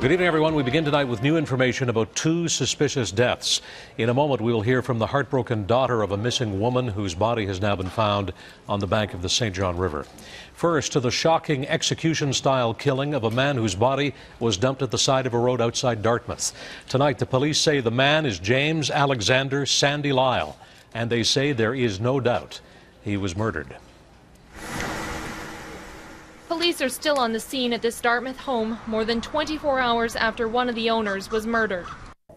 Good evening, everyone. We begin tonight with new information about two suspicious deaths. In a moment, we will hear from the heartbroken daughter of a missing woman whose body has now been found on the bank of the St. John River. First, to the shocking execution style killing of a man whose body was dumped at the side of a road outside Dartmouth. Tonight, the police say the man is James Alexander Sandy Lyle, and they say there is no doubt he was murdered. Police are still on the scene at this Dartmouth home more than 24 hours after one of the owners was murdered.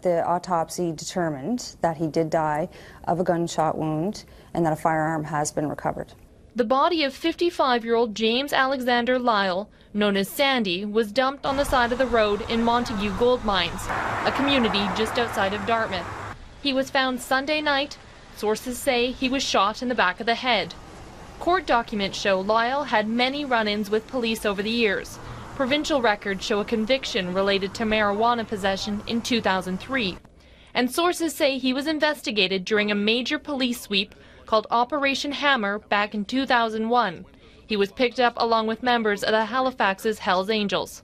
The autopsy determined that he did die of a gunshot wound and that a firearm has been recovered. The body of 55 year old James Alexander Lyle, known as Sandy, was dumped on the side of the road in Montague Gold Mines, a community just outside of Dartmouth. He was found Sunday night. Sources say he was shot in the back of the head. Court documents show Lyle had many run ins with police over the years. Provincial records show a conviction related to marijuana possession in 2003. And sources say he was investigated during a major police sweep called Operation Hammer back in 2001. He was picked up along with members of the Halifax's Hells Angels.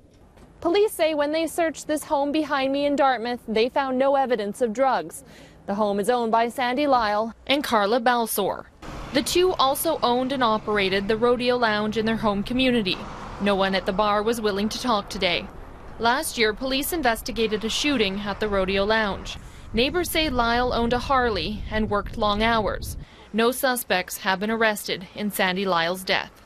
Police say when they searched this home behind me in Dartmouth, they found no evidence of drugs. The home is owned by Sandy Lyle and Carla Balsor. The two also owned and operated the Rodeo Lounge in their home community. No one at the bar was willing to talk today. Last year, police investigated a shooting at the Rodeo Lounge. Neighbors say Lyle owned a Harley and worked long hours. No suspects have been arrested in Sandy Lyle's death.